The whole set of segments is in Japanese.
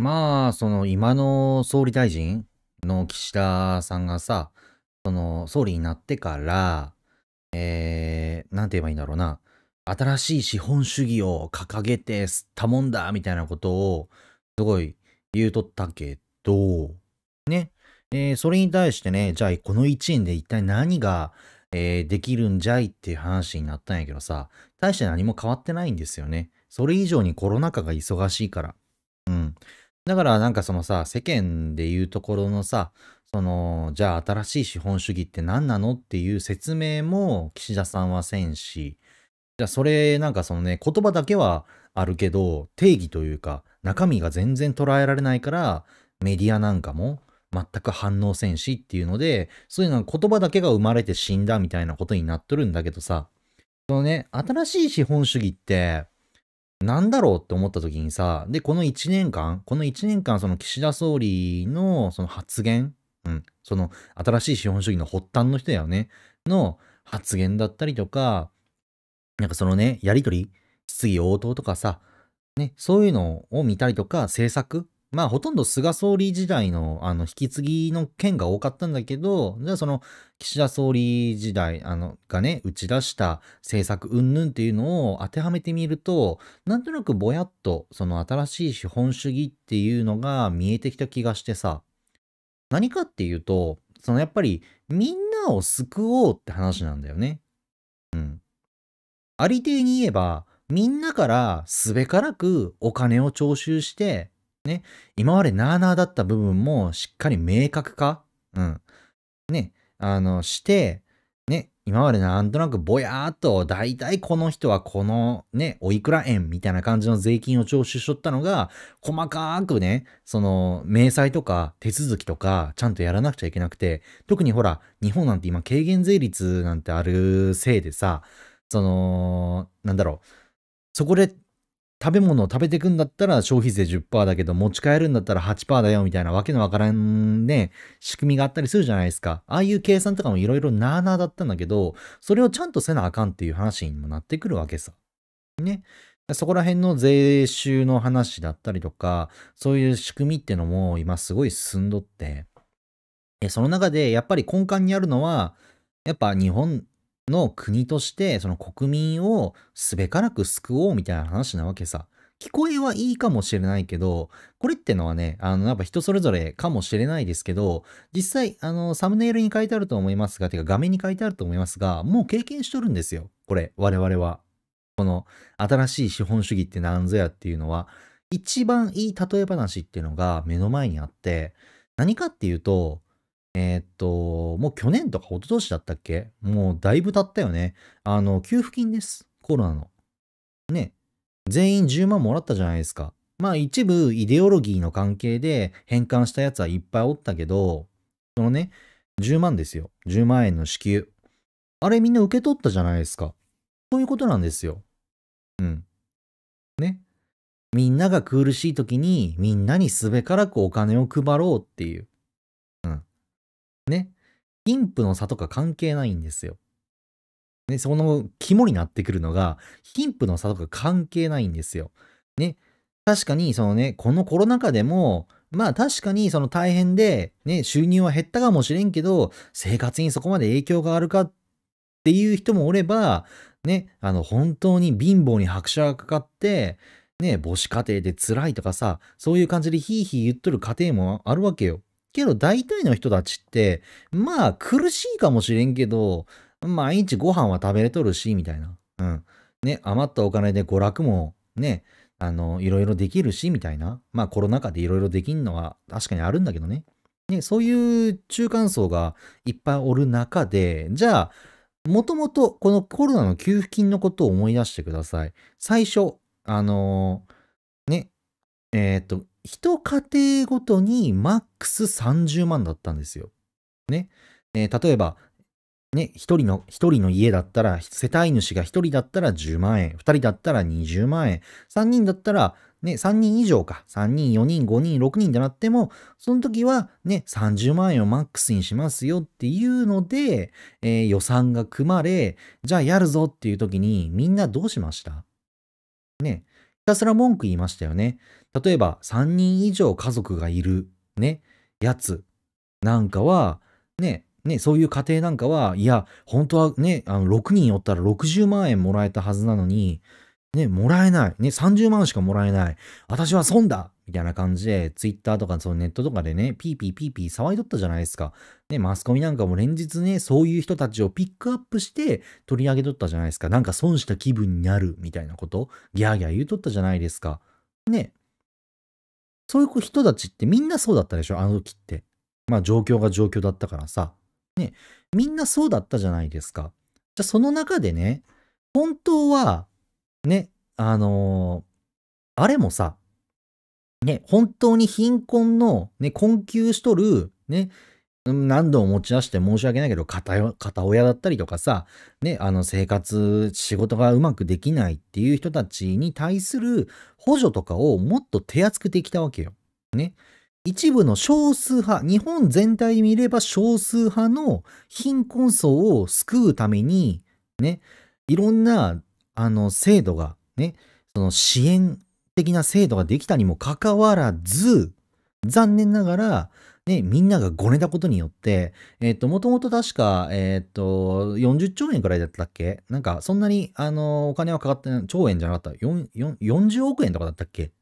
まあ、その今の総理大臣の岸田さんがさ、その総理になってから、えー、なんて言えばいいんだろうな。新しい資本主義を掲げて吸ったもんだみたいなことをすごい言うとったけど、ね。えー、それに対してね、じゃあこの1円で一体何が、えー、できるんじゃいっていう話になったんやけどさ、大して何も変わってないんですよね。それ以上にコロナ禍が忙しいから。うん。だからなんかそのさ、世間で言うところのさ、その、じゃあ新しい資本主義って何なのっていう説明も岸田さんはせんし、じゃあそれなんかそのね、言葉だけはあるけど、定義というか、中身が全然捉えられないから、メディアなんかも全く反応せんしっていうので、そういうのは言葉だけが生まれて死んだみたいなことになっとるんだけどさ、そのね、新しい資本主義って、なんだろうって思った時にさ、で、この1年間、この1年間、その岸田総理のその発言、うん、その新しい資本主義の発端の人だよね、の発言だったりとか、なんかそのね、やりとり、質疑応答とかさ、ね、そういうのを見たりとか、政策、まあ、ほとんど菅総理時代の、あの、引き継ぎの件が多かったんだけど、じゃあその、岸田総理時代、あの、がね、打ち出した政策云々っていうのを当てはめてみると、なんとなくぼやっと、その新しい資本主義っていうのが見えてきた気がしてさ、何かっていうと、そのやっぱり、みんなを救おうって話なんだよね。うん。ありていに言えば、みんなからすべからくお金を徴収して、ね、今までなーなーだった部分もしっかり明確化、うん、ね、あの、して、ね、今までなんとなくぼやーっと、だいたいこの人はこのね、おいくら円みたいな感じの税金を徴収しとったのが、細かくね、その、明細とか手続きとか、ちゃんとやらなくちゃいけなくて、特にほら、日本なんて今軽減税率なんてあるせいでさ、その、なんだろう、そこで食べ物を食べていくんだったら消費税10%だけど持ち帰るんだったら8%だよみたいなわけのわからんね、仕組みがあったりするじゃないですか。ああいう計算とかもいろいろなーなーだったんだけど、それをちゃんとせなあかんっていう話にもなってくるわけさ。ね。そこら辺の税収の話だったりとか、そういう仕組みってのも今すごい進んどって、その中でやっぱり根幹にあるのは、やっぱ日本の国として、その国民をすべからく救おうみたいな話なわけさ。聞こえはいいかもしれないけど、これってのはね、あの、やっぱ人それぞれかもしれないですけど、実際、あの、サムネイルに書いてあると思いますが、てか画面に書いてあると思いますが、もう経験しとるんですよ。これ、我々は。この、新しい資本主義って何ぞやっていうのは、一番いい例え話っていうのが目の前にあって、何かっていうと、えーっと、もう去年とか一昨年だったっけ？もうだいぶ経ったよね。あの、給付金です。コロナの。ね。全員10万もらったじゃないですか。まあ一部イデオロギーの関係で返還したやつはいっぱいおったけど、そのね、10万ですよ。10万円の支給。あれみんな受け取ったじゃないですか。そういうことなんですよ。うん。ね。みんなが苦しい時にみんなにすべからくお金を配ろうっていう。ね。貧富の差とか関係ないんですよ。ね、その肝になってくるのが、貧富の差とか関係ないんですよ。ね。確かに、そのね、このコロナ禍でも、まあ確かにその大変で、ね、収入は減ったかもしれんけど、生活にそこまで影響があるかっていう人もおれば、ね、あの、本当に貧乏に拍車がかかって、ね、母子家庭で辛いとかさ、そういう感じでヒーヒー言っとる家庭もあるわけよ。けど大体の人たちって、まあ苦しいかもしれんけど、毎日ご飯は食べれとるし、みたいな。うん。ね、余ったお金で娯楽もね、あの、いろいろできるし、みたいな。まあコロナ禍でいろいろできんのは確かにあるんだけどね。ね、そういう中間層がいっぱいおる中で、じゃあ、もともとこのコロナの給付金のことを思い出してください。最初、あのー、ね、えー、っと、一家庭ごとにマックス30万だったんですよ。ね。えー、例えば、ね、一人の、一人の家だったら、世帯主が一人だったら10万円、二人だったら20万円、三人だったら、ね、3人以上か。3人、4人、5人、6人ってなっても、その時はね、30万円をマックスにしますよっていうので、えー、予算が組まれ、じゃあやるぞっていう時にみんなどうしました？ね。ひたすら文句言いましたよね。例えば、3人以上家族がいる、ね、やつなんかは、ね、ね、そういう家庭なんかは、いや、本当はね、あの6人おったら60万円もらえたはずなのに、ね、もらえない。ね、30万しかもらえない。私は損だみたいな感じで、ツイッターとかそのネットとかでね、ピーピーピーピー騒いどったじゃないですか。ね、マスコミなんかも連日ね、そういう人たちをピックアップして取り上げとったじゃないですか。なんか損した気分になるみたいなこと、ギャーギャー言うとったじゃないですか。ね。そういう人たちってみんなそうだったでしょあの時って。まあ状況が状況だったからさ。ね。みんなそうだったじゃないですか。じゃあその中でね、本当はね、あのー、あれもさ、ね、本当に貧困の、ね、困窮しとる、ね、何度も持ち出して申し訳ないけど、片片親だったりとかさ、ね、あの生活、仕事がうまくできないっていう人たちに対する補助とかをもっと手厚くできたわけよ。ね。一部の少数派、日本全体で見れば少数派の貧困層を救うために、ね、いろんなあの、制度が、ね、その支援的な制度ができたにもかかわらず、残念ながら、ね、みんながごねたことによって、えっ、ー、と、もともと確か、えっ、ー、と、40兆円くらいだったっけ？なんか、そんなに、あの、お金はかかってない、兆円じゃなかった。40億円とかだったっけ？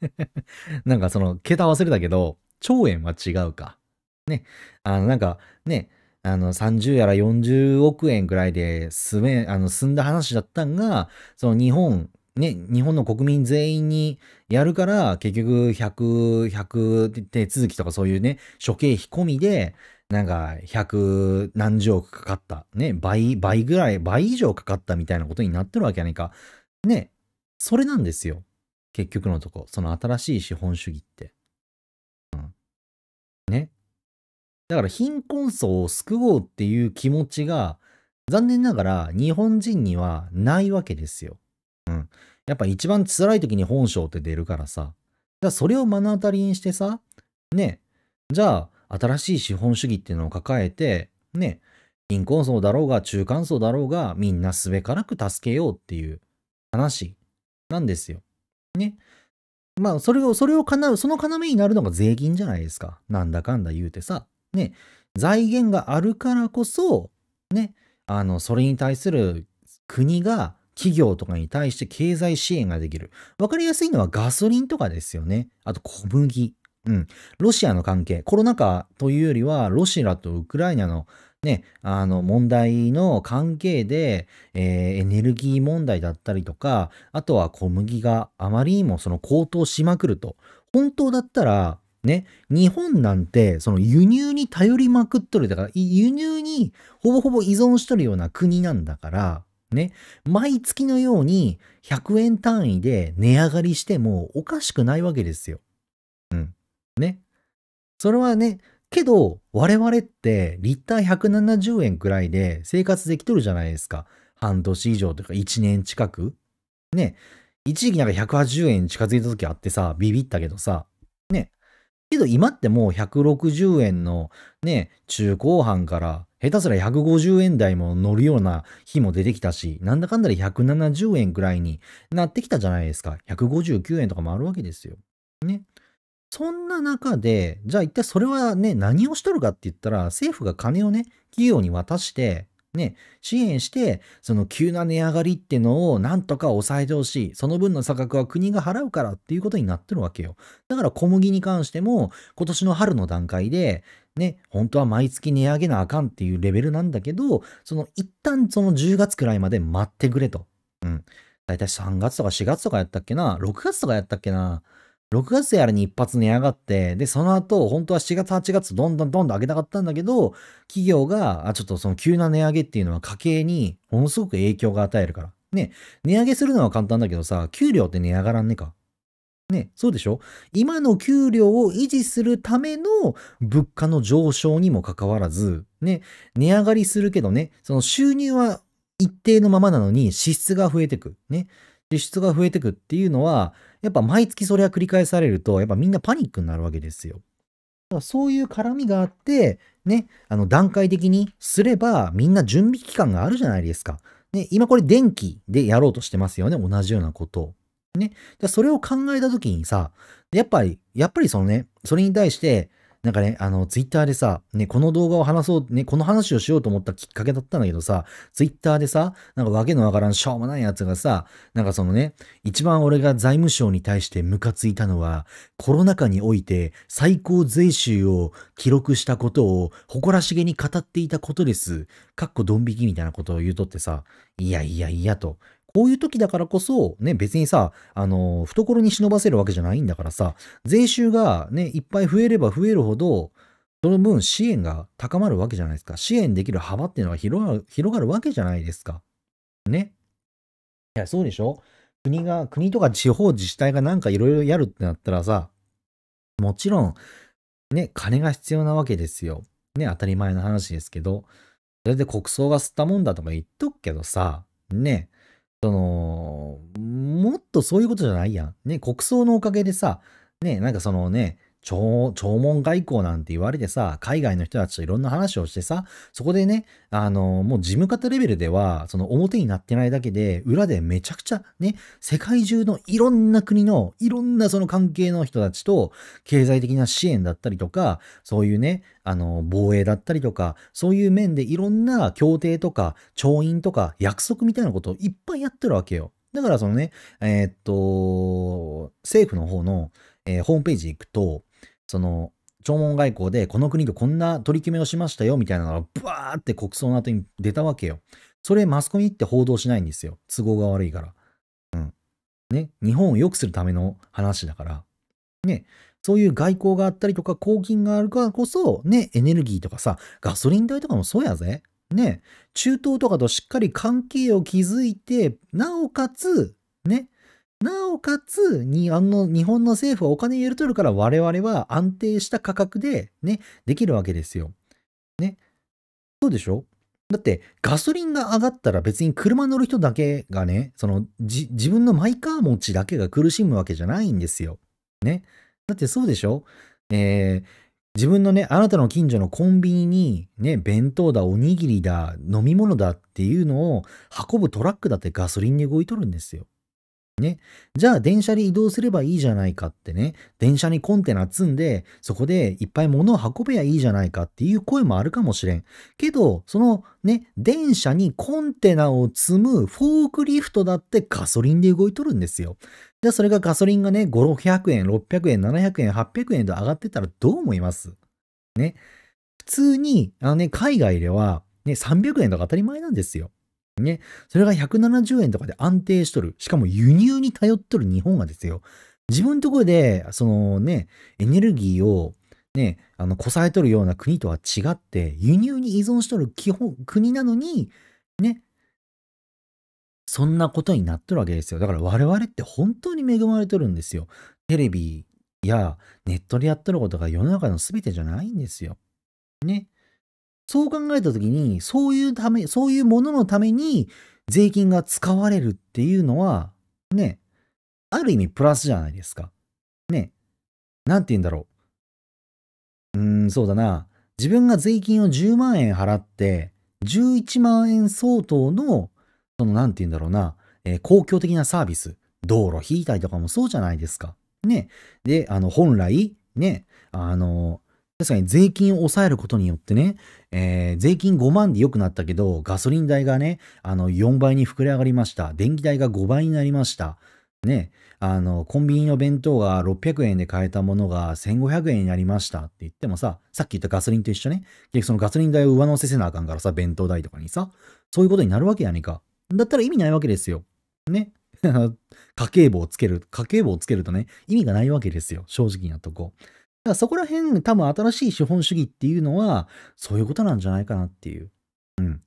なんか、その、桁忘れたけど、兆円は違うか。ね。あの、なんか、ね、あの、30やら40億円ぐらいで済め、あの、済んだ話だったんが、その日本、ね、日本の国民全員にやるから、結局100、100手続きとかそういうね、諸経費込みで、なんか、100何十億かかった。ね、倍、倍ぐらい、倍以上かかったみたいなことになってるわけやねんか。ね、それなんですよ。結局のとこ。その新しい資本主義って。うん。ね。だから貧困層を救おうっていう気持ちが、残念ながら日本人にはないわけですよ。やっぱ一番辛い時に本性って出るからさ。じゃあそれを目の当たりにしてさ、ね、じゃあ新しい資本主義っていうのを抱えて、ね、貧困層だろうが中間層だろうがみんなすべからく助けようっていう話なんですよ。ね。まあそれを、それを叶う、その要になるのが税金じゃないですか。なんだかんだ言うてさ。ね、財源があるからこそ、ね、あの、それに対する国が企業とかに対して経済支援ができる。わかりやすいのはガソリンとかですよね。あと小麦。うん。ロシアの関係。コロナ禍というよりは、ロシアとウクライナのね、あの問題の関係で、えー、エネルギー問題だったりとか、あとは小麦があまりにもその高騰しまくると。本当だったら、ね、日本なんて、その輸入に頼りまくっとる。だから、輸入にほぼほぼ依存しとるような国なんだから、ね、毎月のように100円単位で値上がりしてもおかしくないわけですよ。うん。ね。それはね、けど、我々ってリッター170円くらいで生活できとるじゃないですか。半年以上というか1年近く。ね。一時期なんか180円近づいた時あってさ、ビビったけどさ、ね。けど今ってもう160円のね、中高半から下手すら150円台も乗るような日も出てきたし、なんだかんだで170円くらいになってきたじゃないですか。159円とかもあるわけですよ。ね。そんな中で、じゃあ一体それはね、何をしとるかって言ったら、政府が金をね、企業に渡して、ね、支援して、その急な値上がりってのをなんとか抑えてほしい。その分の差額は国が払うからっていうことになってるわけよ。だから小麦に関しても、今年の春の段階で、ね、本当は毎月値上げなあかんっていうレベルなんだけど、その一旦その10月くらいまで待ってくれと。うん。だいたい3月とか4月とかやったっけな ?6 月とかやったっけな？6月やらに一発値上がって、で、その後、本当は7月、8月、どんどんどんどん上げたかったんだけど、企業が、あ、ちょっとその急な値上げっていうのは家計にものすごく影響が与えるから。ね、値上げするのは簡単だけどさ、給料って値上がらんねか？ね、そうでしょ？今の給料を維持するための物価の上昇にもかかわらず、ね、値上がりするけどね、その収入は一定のままなのに支出が増えてく。ね。支出が増えてくっていうのは、やっぱ毎月それは繰り返されると、やっぱみんなパニックになるわけですよ。そういう絡みがあって、ね、あの段階的にすればみんな準備期間があるじゃないですか。ね、今これ電気でやろうとしてますよね。同じようなことを。ね。でそれを考えたときにさ、やっぱり、やっぱりそのね、それに対して、なんかね、あの、ツイッターでさ、ね、この動画を話そう、ね、この話をしようと思ったきっかけだったんだけどさ、ツイッターでさ、なんかわけのわからんしょうもないやつがさ、なんかそのね、一番俺が財務省に対してムカついたのは、コロナ禍において最高税収を記録したことを誇らしげに語っていたことです。かっこドン引きみたいなことを言うとってさ、いやいやいやと。こういう時だからこそ、ね、別にさ、あの、懐に忍ばせるわけじゃないんだからさ、税収がね、いっぱい増えれば増えるほど、その分支援が高まるわけじゃないですか。支援できる幅っていうのが広がる広がるわけじゃないですか。ね。いや、そうでしょ？国が、国とか地方自治体がなんかいろいろやるってなったらさ、もちろん、ね、金が必要なわけですよ。ね、当たり前の話ですけど、それで国葬が吸ったもんだとか言っとくけどさ、ね、その、もっとそういうことじゃないやん。ね、国葬のおかげでさ、ね、なんかそのね、弔問外交なんて言われてさ、海外の人たちといろんな話をしてさ、そこでね、あの、もう事務方レベルでは、その表になってないだけで、裏でめちゃくちゃね、世界中のいろんな国の、いろんなその関係の人たちと、経済的な支援だったりとか、そういうね、あの、防衛だったりとか、そういう面でいろんな協定とか、調印とか、約束みたいなことをいっぱいやってるわけよ。だからそのね、えー、っと、政府の方の、えー、ホームページ行くと、その、弔問外交でこの国とこんな取り決めをしましたよみたいなのがブワーって国葬の後に出たわけよ。それマスコミって報道しないんですよ。都合が悪いから。うん。ね。日本を良くするための話だから。ね。そういう外交があったりとか、公金があるからこそ、ね、エネルギーとかさ、ガソリン代とかもそうやぜ。ね。中東とかとしっかり関係を築いて、なおかつ、ね、なおかつ、に、あの、日本の政府はお金入れとるから我々は安定した価格でね、できるわけですよ。ね。そうでしょ？だって、ガソリンが上がったら別に車乗る人だけがね、その、自分のマイカー持ちだけが苦しむわけじゃないんですよ。ね。だってそうでしょ？えー、自分のね、あなたの近所のコンビニにね、弁当だ、おにぎりだ、飲み物だっていうのを運ぶトラックだってガソリンで動いとるんですよ。ね。じゃあ電車で移動すればいいじゃないかってね。電車にコンテナ積んで、そこでいっぱい物を運べばいいじゃないかっていう声もあるかもしれん。けど、そのね、電車にコンテナを積むフォークリフトだってガソリンで動いとるんですよ。じゃあそれがガソリンがね、5、600円、600円、700円、800円と上がってたらどう思います？ね。普通に、あのね、海外ではね、300円とか当たり前なんですよ。ね。それが170円とかで安定しとる。しかも輸入に頼っとる日本がですよ。自分のところで、そのね、エネルギーをね、あの、こさえとるような国とは違って、輸入に依存しとる基本、国なのに、ね、そんなことになっとるわけですよ。だから我々って本当に恵まれとるんですよ。テレビやネットでやっとることが世の中の全てじゃないんですよ。ね。そう考えたときに、そういうため、そういうもののために税金が使われるっていうのは、ね、ある意味プラスじゃないですか。ね。なんて言うんだろう。うーん、そうだな。自分が税金を10万円払って、11万円相当の、その、なんて言うんだろうな、えー、公共的なサービス、道路引いたりとかもそうじゃないですか。ね。で、あの、本来、ね、あの、確かに税金を抑えることによってね、えー、税金5万で良くなったけど、ガソリン代がね、あの、4倍に膨れ上がりました。電気代が5倍になりました。ね、あの、コンビニの弁当が600円で買えたものが1500円になりましたって言ってもさ、さっき言ったガソリンと一緒ね。結局そのガソリン代を上乗せせなあかんからさ、弁当代とかにさ、そういうことになるわけやねんか。だったら意味ないわけですよ。ね。家計簿をつける、家計簿をつけるとね、意味がないわけですよ。正直なとこ。だからそこら辺、多分新しい資本主義っていうのは、そういうことなんじゃないかなっていう。うん。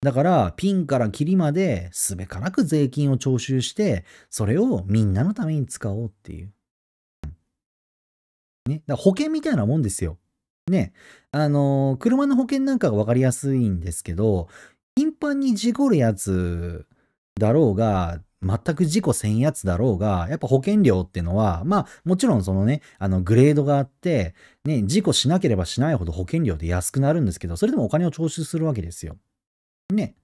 だから、ピンからキリまで、すべからく税金を徴収して、それをみんなのために使おうっていう。うん、ね。だ保険みたいなもんですよ。ね。あのー、車の保険なんかがわかりやすいんですけど、頻繁に事故るやつだろうが、全く事故せんやつだろうが、やっぱ保険料っていうのは、まあ、もちろんそのね、あの、グレードがあって、ね、事故しなければしないほど保険料って安くなるんですけど、それでもお金を徴収するわけですよ。ね。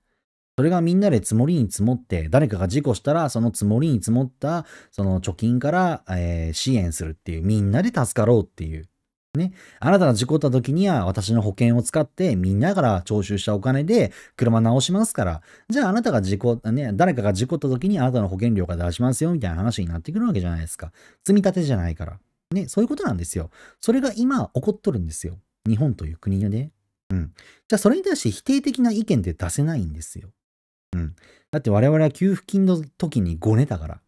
そそれがみんなで積もりに積もって、誰かが事故したら、その積もりに積もった、その貯金から、えー、支援するっていう、みんなで助かろうっていう。ね。あなたが事故った時には私の保険を使ってみんなから徴収したお金で車直しますから、じゃああなたが事故、ね、誰かが事故った時にあなたの保険料が出しますよみたいな話になってくるわけじゃないですか。積み立てじゃないから。ね、そういうことなんですよ。それが今起こっとるんですよ。日本という国でね。うん。じゃあそれに対して否定的な意見って出せないんですよ。うん。だって我々は給付金の時にごねたから。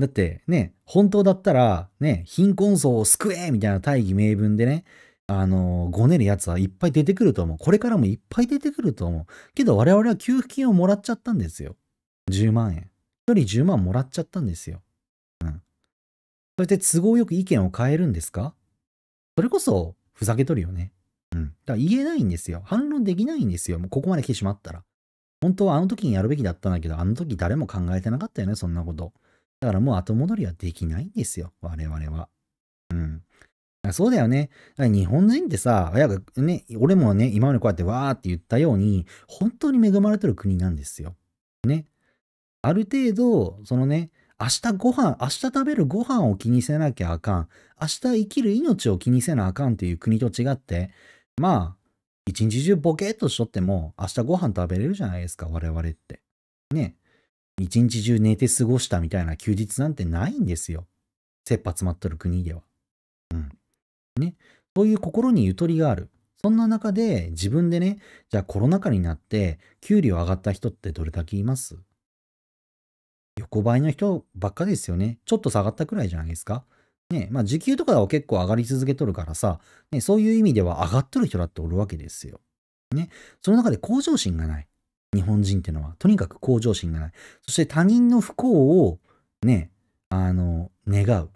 だってね、本当だったら、ね、貧困層を救えみたいな大義名分でね、あの、ごねるやつはいっぱい出てくると思う。これからもいっぱい出てくると思う。けど我々は給付金をもらっちゃったんですよ。10万円。1人10万もらっちゃったんですよ。うん。そして都合よく意見を変えるんですか？それこそ、ふざけとるよね。うん。だから言えないんですよ。反論できないんですよ。もうここまで来てしまったら。本当はあの時にやるべきだったんだけど、あの時誰も考えてなかったよね、そんなこと。だからもう後戻りはできないんですよ、我々は。うん。そうだよね。日本人ってさ、親がね、俺もね、今までこうやってわーって言ったように、本当に恵まれてる国なんですよ。ね。ある程度、そのね、明日ご飯、明日食べるご飯を気にせなきゃあかん。明日生きる命を気にせなあかんっていう国と違って、まあ、一日中ボケっとしとっても、明日ご飯食べれるじゃないですか、我々って。ね。一日中寝て過ごしたみたいな休日なんてないんですよ。切羽詰まっとる国では。うん。ね。そういう心にゆとりがある。そんな中で自分でね、じゃあコロナ禍になって給料上がった人ってどれだけいます？横ばいの人ばっかですよね。ちょっと下がったくらいじゃないですか。ね、まあ時給とかは結構上がり続けとるからさ、ね、そういう意味では上がっとる人だっておるわけですよ。ね、その中で向上心がない。日本人っていうのは、とにかく向上心がない。そして他人の不幸を、ね、あの、願う。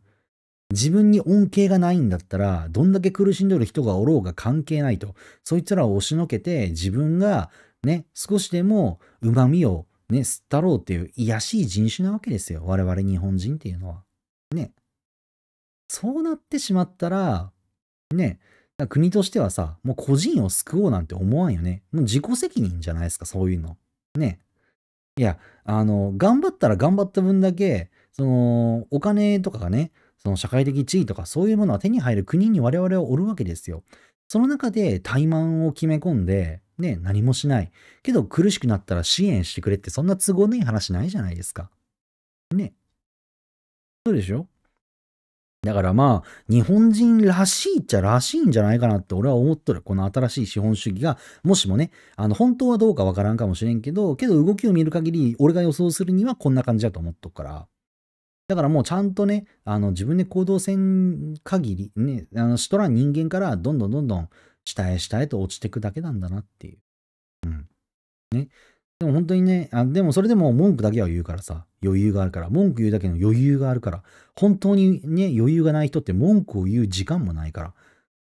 自分に恩恵がないんだったら、どんだけ苦しんでる人がおろうが関係ないと。そいつらを押しのけて、自分がね、少しでも旨味をね、吸ったろうっていう癒しい人種なわけですよ。我々日本人っていうのは。ね。そうなってしまったら、ね、国としてはさ、もう個人を救おうなんて思わんよね。もう自己責任じゃないですか、そういうの。ね。いや、あの、頑張ったら頑張った分だけ、その、お金とかがね、その社会的地位とかそういうものは手に入る国に我々はおるわけですよ。その中で怠慢を決め込んで、ね、何もしない。けど苦しくなったら支援してくれってそんな都合のいい話ないじゃないですか。ね。そうでしょ？だからまあ、日本人らしいっちゃらしいんじゃないかなって俺は思っとる。この新しい資本主義が、もしもね、あの、本当はどうかわからんかもしれんけど、けど動きを見る限り、俺が予想するにはこんな感じだと思っとくから。だからもうちゃんとね、あの、自分で行動せん限り、ね、あの、しとらん人間からどんどんどんどん下へ下へと落ちていくだけなんだなっていう。うん。ね。でも本当にね、あでもそれでも文句だけは言うからさ、余裕があるから、文句言うだけの余裕があるから、本当にね、余裕がない人って文句を言う時間もないから、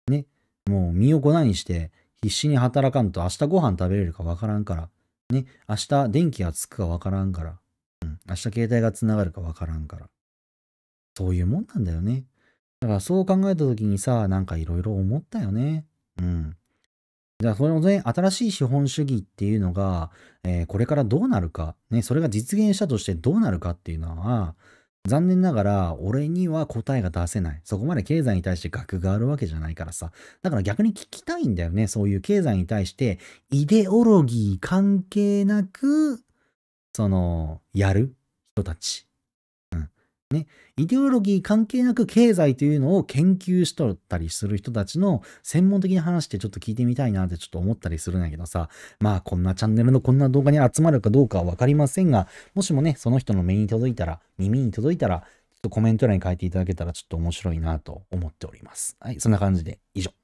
ね、もう身を粉にして必死に働かんと明日ご飯食べれるかわからんから、ね、明日電気がつくかわからんから、うん、明日携帯がつながるかわからんから、そういうもんなんだよね。だからそう考えた時にさ、なんかいろいろ思ったよね。うん。じゃあ、そのね、新しい資本主義っていうのが、えー、これからどうなるか、ね、それが実現したとしてどうなるかっていうのは、残念ながら、俺には答えが出せない。そこまで経済に対して学があるわけじゃないからさ。だから逆に聞きたいんだよね。そういう経済に対して、イデオロギー関係なく、その、やる人たち。ね、イデオロギー関係なく経済というのを研究しとったりする人たちの専門的な話ってちょっと聞いてみたいなってちょっと思ったりするんだけどさ、まあこんなチャンネルのこんな動画に集まるかどうかはわかりませんが、もしもね、その人の目に届いたら、耳に届いたら、ちょっとコメント欄に書いていただけたらちょっと面白いなと思っております。はい、そんな感じで以上。